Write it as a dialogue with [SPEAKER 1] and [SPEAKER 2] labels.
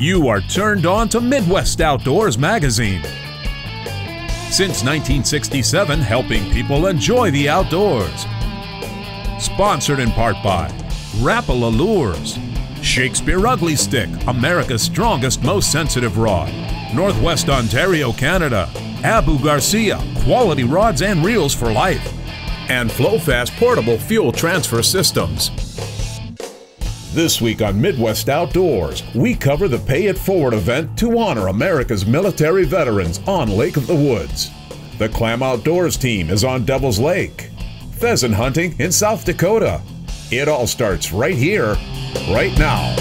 [SPEAKER 1] you are turned on to Midwest Outdoors magazine. Since 1967, helping people enjoy the outdoors. Sponsored in part by Rapala Lures, Shakespeare Ugly Stik, America's strongest, most sensitive rod, Northwest Ontario, Canada, Abu Garcia, quality rods and reels for life, and FlowFast portable fuel transfer systems. This week on Midwest Outdoors, we cover the Pay It Forward event to honor America's military veterans on Lake of the Woods. The Clam Outdoors team is on Devil's Lake. Pheasant hunting in South Dakota. It all starts right here, right now.